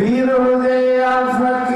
Be the day